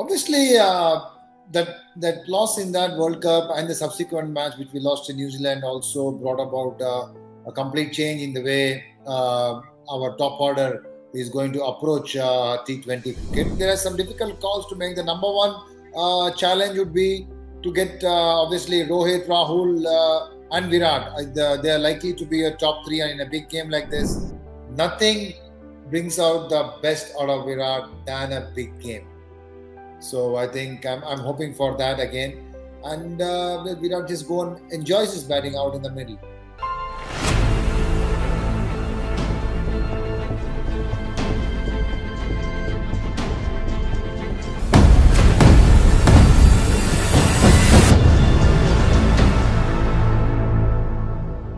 Obviously, uh, that that loss in that World Cup and the subsequent match which we lost to New Zealand also brought about uh, a complete change in the way uh, our top order is going to approach uh, T20 cricket. There are some difficult calls to make. The number one uh, challenge would be to get uh, obviously Rohit, Rahul, uh, and Virat. they are likely to be a top three, in a big game like this, nothing brings out the best out of Virat than a big game. So I think I'm, I'm hoping for that again. And uh, Virat just go and enjoys his batting out in the middle.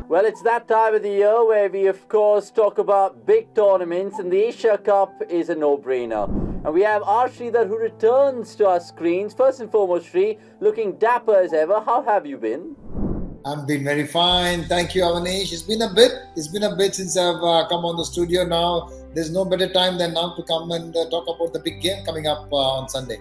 Well, it's that time of the year where we, of course, talk about big tournaments, and the Asia Cup is a no-brainer. And we have R. Sridhar who returns to our screens. First and foremost, Sri, looking dapper as ever. How have you been? I've been very fine. Thank you, Avanish. It's been a bit. It's been a bit since I've uh, come on the studio now. There's no better time than now to come and uh, talk about the big game coming up uh, on Sunday.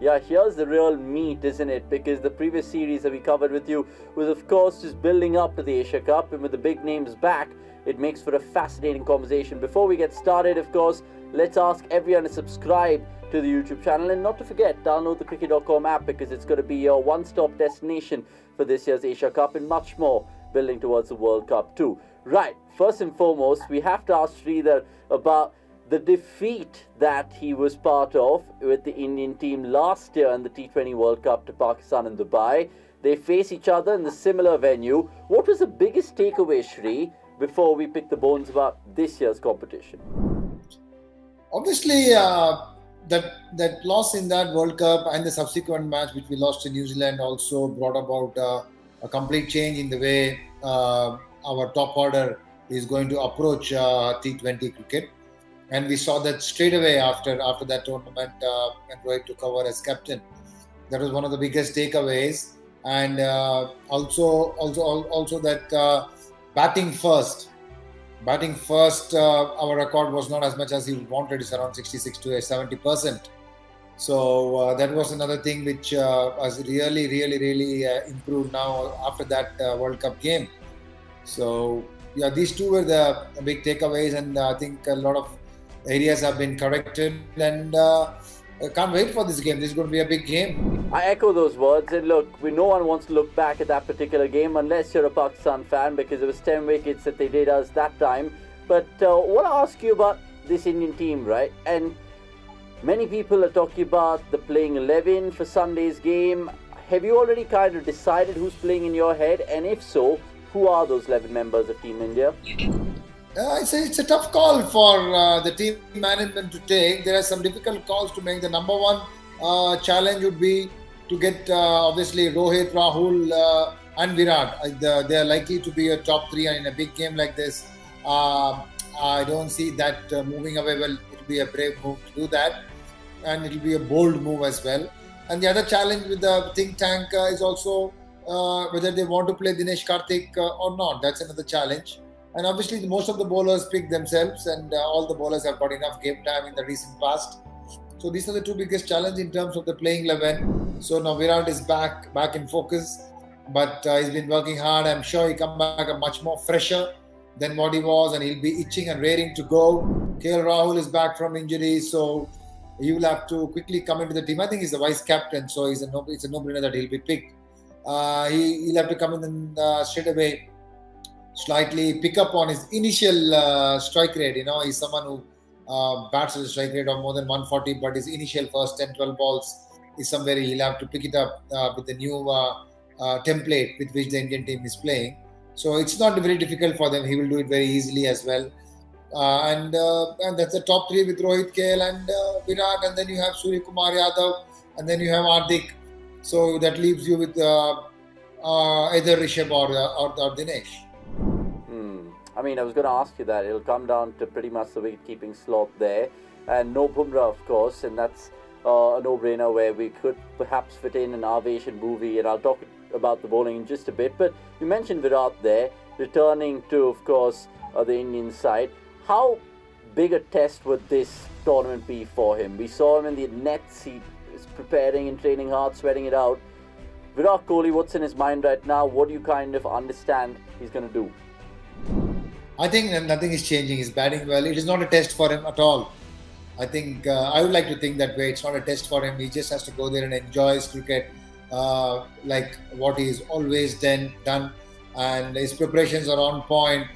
Yeah, here's the real meat, isn't it? Because the previous series that we covered with you was, of course, just building up to the Asia Cup, and with the big names back, it makes for a fascinating conversation. Before we get started, of course, let's ask everyone to subscribe to the YouTube channel and not to forget, download the cricket.com app because it's going to be your one stop destination for this year's Asia Cup and much more building towards the World Cup, too. Right, first and foremost, we have to ask Sridhar about the defeat that he was part of with the Indian team last year in the T20 World Cup to Pakistan in Dubai. They face each other in the similar venue. What was the biggest takeaway, Shri, before we pick the bones about this year's competition? Obviously, uh, that that loss in that World Cup and the subsequent match which we lost to New Zealand also brought about uh, a complete change in the way uh, our top order is going to approach uh, T20 cricket and we saw that straight away after after that tournament uh, when Rohit took over as captain. That was one of the biggest takeaways, and uh, also also also that uh, batting first, batting first. Uh, our record was not as much as he wanted. It's around 66 to 70 percent. So uh, that was another thing which uh, has really, really, really improved now after that World Cup game. So yeah, these two were the big takeaways, and I think a lot of areas have been corrected and uh, I can't wait for this game. This is going to be a big game. I echo those words. And look, we, no one wants to look back at that particular game unless you're a Pakistan fan because it was 10 wickets that they did us that time. But uh, I want to ask you about this Indian team, right? And many people are talking about the playing 11 for Sunday's game. Have you already kind of decided who's playing in your head? And if so, who are those 11 members of Team India? Uh, it's, a, it's a tough call for uh, the team management to take. There are some difficult calls to make. The number one challenge would be to get uh, obviously Rohit, Rahul, uh, and Virat. Uh, they are likely to be a top three, in a big game like this, I don't see that moving away. Well, it will be a brave move to do that, and it will be a bold move as well. And the other challenge with the think tank is also whether they want to play Dinesh Karthik or not. That's another challenge. And obviously, most of the bowlers pick themselves, and uh, all the bowlers have got enough game time in the recent past. So these are the two biggest challenges in terms of the playing eleven. So now Virat is back, back in focus, but uh, he's been working hard. I'm sure he'll come back a much more fresher than what he was, and he'll be itching and raring to go. KL Rahul is back from injury, so he will have to quickly come into the team. I think he's the vice captain, so he's a no, it's a no-brainer that he'll be picked. Uh, he, will have to come in and, uh, straight away slightly pick up on his initial uh, strike rate. You know, he's someone who uh, bats with a strike rate of more than 140, but his initial first 10, 12 balls is somewhere he'll have to pick it up uh, with the new uh, uh, template with which the Indian team is playing. So it's not very difficult for them. He will do it very easily as well. Uh, and and that's the top three with Rohit KL and Virat, and then you have Suryakumar Yadav, and then you have Hardik. So that leaves you with either Rishabh or, or, or Dinesh. I mean, I was going to ask you that. It'll come down to pretty much the wicket-keeping slot there. And no Bumrah, of course, and that's uh, a no-brainer where we could perhaps fit in an Avesh Khan movie, and I'll talk about the bowling in just a bit. But you mentioned Virat there, returning to, of course, uh, the Indian side. How big a test would this tournament be for him? We saw him in the nets. He is preparing and training hard, sweating it out. Virat Kohli, what's in his mind right now? What do you kind of understand he's going to do? I think nothing is changing. He's batting well. It is not a test for him at all. I think uh, I would like to think that way. It's not a test for him. He just has to go there and enjoy his cricket, uh, like what he's always done. Done, and his preparations are on point.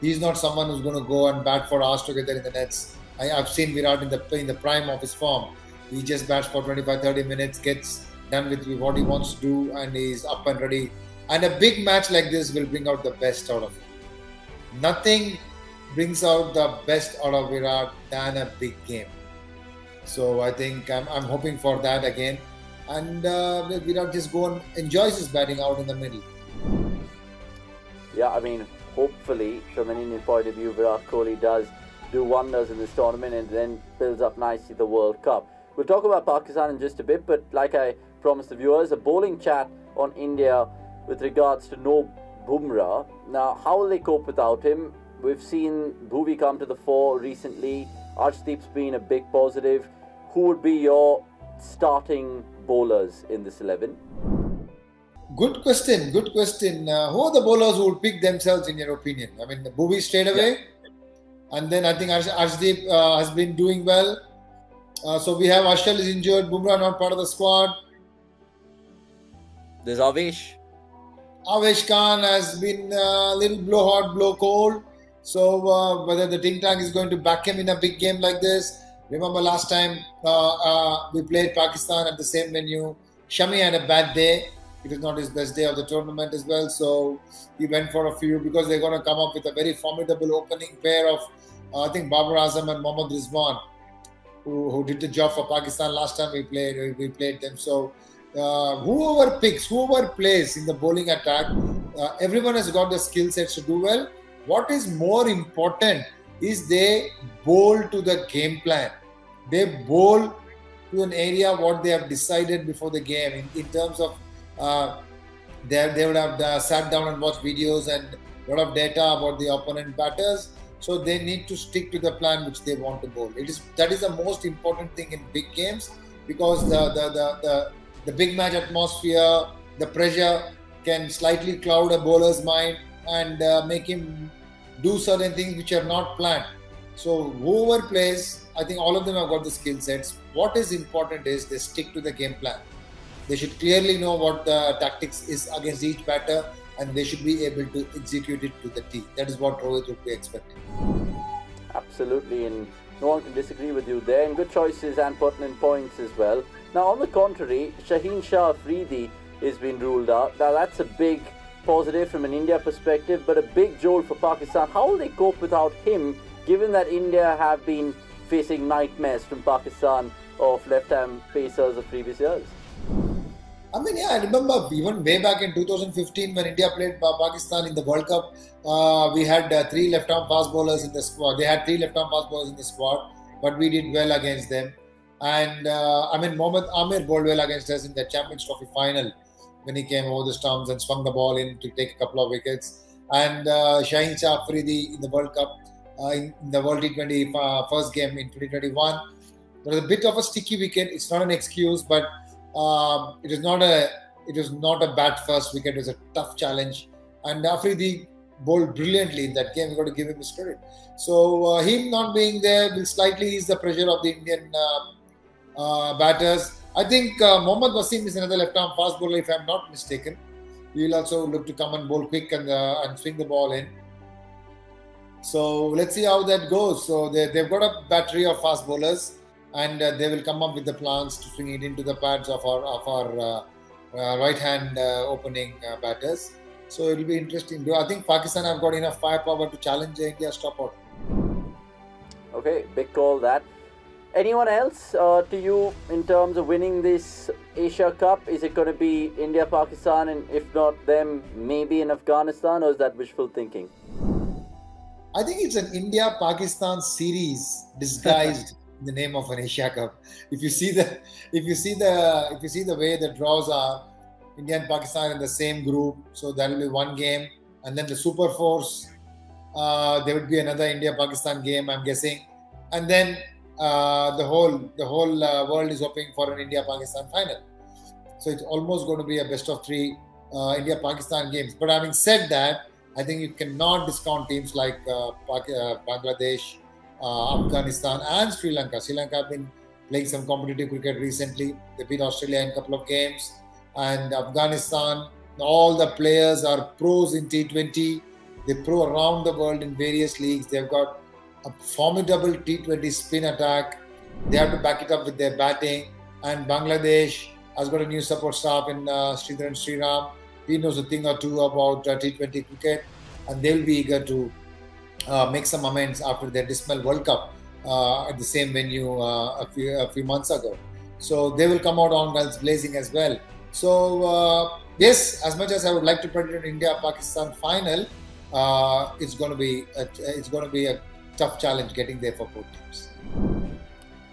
He's not someone who's going to go and bat for hours together in the nets. I, have seen Virat in the in the prime of his form. He just bats for 25, 30 minutes, gets done with what he wants to do, and he's up and ready. And a big match like this will bring out the best out of him. Nothing brings out the best out of Virat than a big game. So I think I'm, I'm hoping for that again. And uh, Virat just go and enjoys his batting out in the middle. Yeah, I mean, hopefully, from an Indian point of view, Virat Kohli does do wonders in this tournament and then builds up nicely the World Cup. We'll talk about Pakistan in just a bit, but like I promised the viewers, a bowling chat on India with regards to no Bumrah. Now, how will they cope without him? We've seen Bhuvi come to the fore recently. Arshdeep's been a big positive. Who would be your starting bowlers in this 11? Good question. Good question. Uh, who are the bowlers who would pick themselves, in your opinion? I mean, Bhuvi straight away, yeah. and then I think Arshdeep uh, has been doing well. Uh, so we have Harshal is injured, Bumrah not part of the squad. There's Avesh. Avesh Khan has been a little blow hot, blow cold. So uh, whether the think tank is going to back him in a big game like this, remember last time uh, uh, we played Pakistan at the same venue. Shami had a bad day. It is not his best day of the tournament as well. So he went for a few because they're going to come up with a very formidable opening pair of, uh, I think, Babar Azam and Mohammad Rizwan, who, who did the job for Pakistan last time we played. We played them. So whoever picks, whoever plays in the bowling attack, uh, everyone has got the skill sets to do well. What is more important is they bowl to the game plan. They bowl to an area what they have decided before the game in, in terms of uh, they, they would have uh, sat down and watched videos and a lot of data about the opponent batters. So they need to stick to the plan which they want to bowl. It is that is the most important thing in big games because the the, the, the, the big match atmosphere, the pressure can slightly cloud a bowler's mind and uh, make him do certain things which are not planned. So whoever plays, I think all of them have got the skill sets. What is important is they stick to the game plan. They should clearly know what the tactics is against each batter, and they should be able to execute it to the T. That is what Rohit would be expecting. Absolutely, and no one can disagree with you there. And good choices and pertinent points as well. Now, on the contrary, Shaheen Shah Afridi has been ruled out. Now, that's a big positive from an India perspective, but a big jolt for Pakistan. How will they cope without him, given that India have been facing nightmares from Pakistan of left-hand pacers of previous years? I mean, yeah, I remember even way back in 2015 when India played Pakistan in the World Cup, uh, we had uh, three left-arm fast bowlers in the squad. They had three left-arm fast bowlers in the squad, but we did well against them. And uh, I mean, Mohammad Amir bowled well against us in the Champions Trophy final when he came over the stumps and swung the ball in to take a couple of wickets. And uh, Shaheen Shah Afridi in the World Cup, uh, in, the World T20 uh, first game in 2021. There was a bit of a sticky wicket. It's not an excuse, but um, it is not a it was not a bad first wicket. It was a tough challenge, and Afridi bowled brilliantly in that game. We got to give him his credit. So uh, him not being there will slightly ease the pressure of the Indian uh, uh, batters. I think uh, Mohammad Wasim is another left-arm fast bowler, if I'm not mistaken. He will also look to come and bowl quick and uh, and swing the ball in. So let's see how that goes. So they, they've got a battery of fast bowlers, and uh, they will come up with the plans to swing it into the pads of our of our uh, uh, right-hand uh, opening batters. So it will be interesting. I think Pakistan have got enough firepower to challenge India's top order. Okay, big call that. Anyone else uh, to you in terms of winning this Asia Cup? Is it going to be India, Pakistan, and if not them, maybe in Afghanistan, or is that wishful thinking? I think it's an India Pakistan series disguised in the name of an Asia Cup. If you see the, if you see the, if you see the way the draws are, India and Pakistan in the same group, so that will be one game, and then the Super Fours, uh, there would be another India Pakistan game. I'm guessing and then uh, the whole the whole uh, world is hoping for an India Pakistan final. So it's almost going to be a best of three uh, India Pakistan games. But having said that, I think you cannot discount teams like uh, uh, Bangladesh, Afghanistan, and Sri Lanka. Sri Lanka have been playing some competitive cricket recently. They beat Australia in a couple of games, and Afghanistan. All the players are pros in T20. They pro around the world in various leagues. They've got a formidable T20 spin attack. They have to back it up with their batting. And Bangladesh has got a new support staff in uh, Sridharan Sriram. He knows a thing or two about uh, T20 cricket, and they'll be eager to uh, make some amends after their dismal World Cup uh, at the same venue uh, a, few, a few months ago. So they will come out on guns blazing as well. So uh, yes, as much as I would like to predict an India-Pakistan final, uh, it's going to be a, it's going to be a tough challenge getting there for both teams.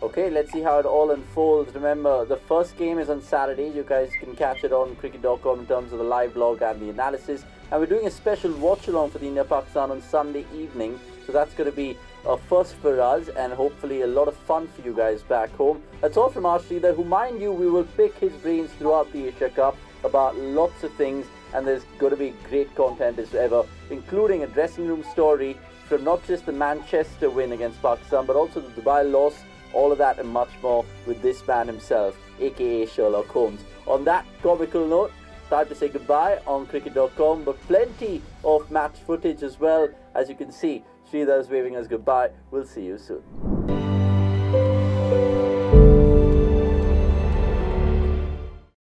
Okay, let's see how it all unfolds. Remember, the first game is on Saturday. You guys can catch it on cricket.com in terms of the live blog and the analysis. And we're doing a special watch along for the India Pakistan on Sunday evening. So that's going to be a first for us and hopefully a lot of fun for you guys back home. That's all from R. Sridhar, who, mind you, we will pick his brains throughout the Asia Cup about lots of things. And there's going to be great content as ever, including a dressing room story not just the Manchester win against Pakistan, but also the Dubai loss all of that and much more with this man himself, aka Sherlock Holmes. On that comical note, time to say goodbye on cricket.com, but plenty of match footage as well. As you can see, Sridhar is waving us goodbye. We'll see you soon.